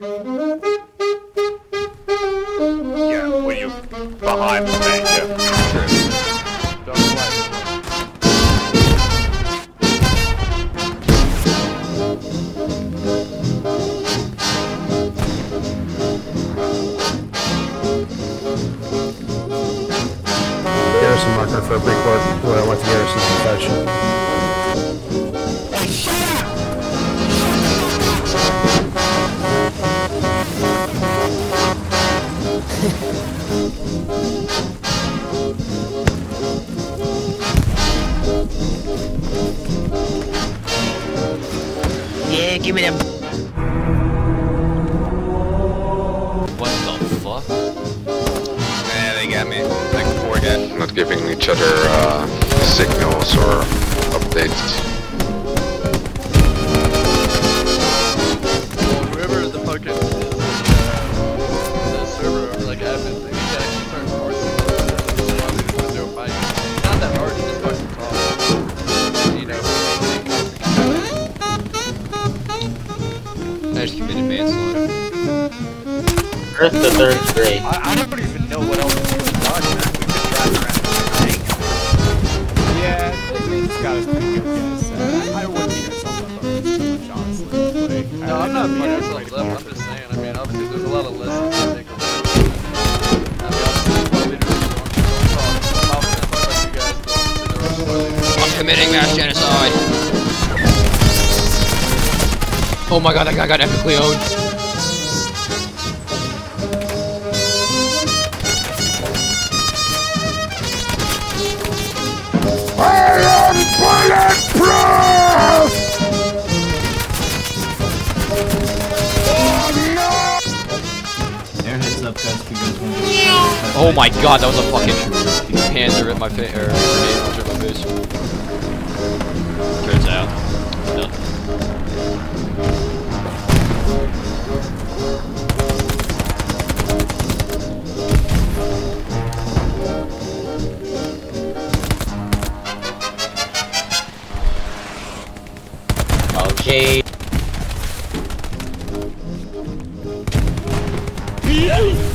Yeah, were you behind the thing? Garrison marker for a board who I went to Garrison's confession. Give me them. What the fuck? Yeah, they got me. Like four guys. Not giving each other uh, signals or updates. I just committed manslaughter. First to third grade. I, I don't even know what else we could done, man. We've been driving around the thing. Yeah, it's got us pretty good guess. Uh, I wouldn't beat ourselves up over this too much, honestly. Like, no, I'm not beating putting ourselves up. I'm just saying. I mean, obviously, there's a lot of lessons to take away. I mean, obviously, the leaders don't talk. I'm confident about you guys, but obviously, there are some leaders. I'm committing mass genocide. Oh my god, that guy got epically owned. Oh my god, that was a fucking panzer at my face, or grenade launcher at my face. Okay. Yes!